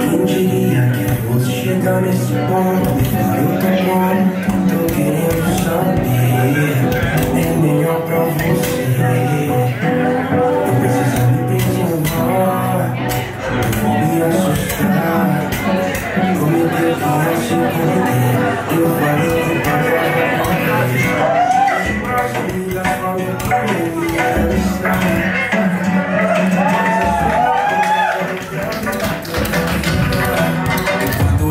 Quem diria que fosse chegar nesse ponto? Eu tô mole, Quando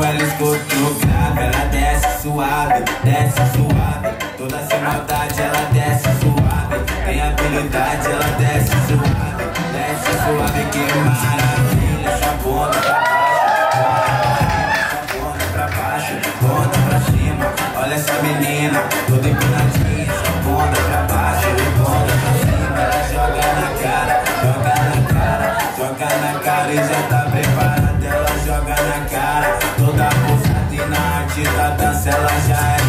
ela escutou grave, ela desce suave, desce suave. Toda sem maldade, ela desce suave. Tem habilidade, ela desce suave, desce suave. Que maravilha, sua bunda já tá preparada. Ela joga na cara, toda abusada e na arte da dança ela já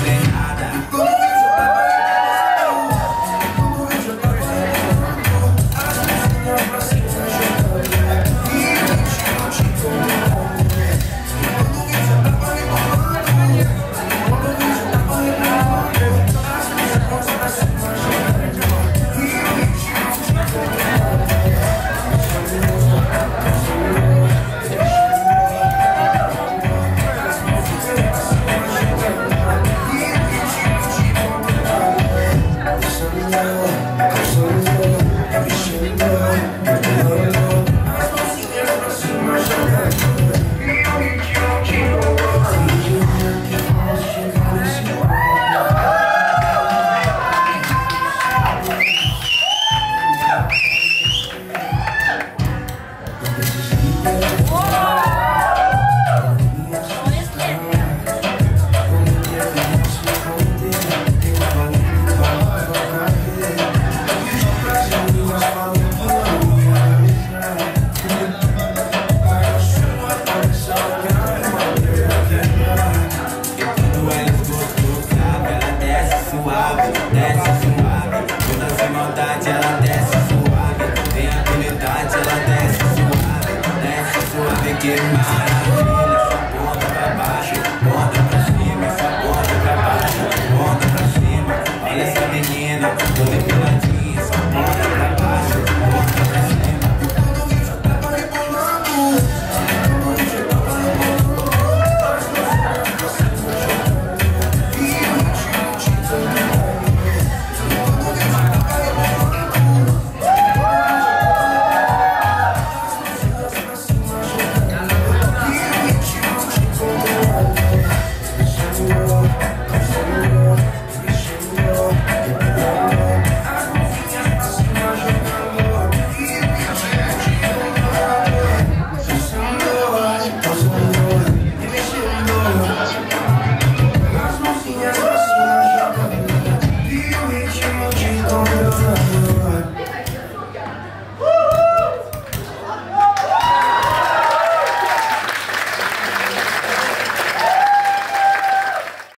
vontade, ela desce suave. Tem habilidade, ela desce suave. Desce suave, que maravilha. Só ponta pra baixo, ponta pra cima. Só ponta pra baixo, ponta pra cima. Olha essa menina, toda empeladinha.